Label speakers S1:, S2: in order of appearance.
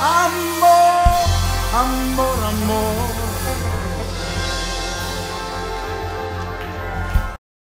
S1: amor, amor, amor.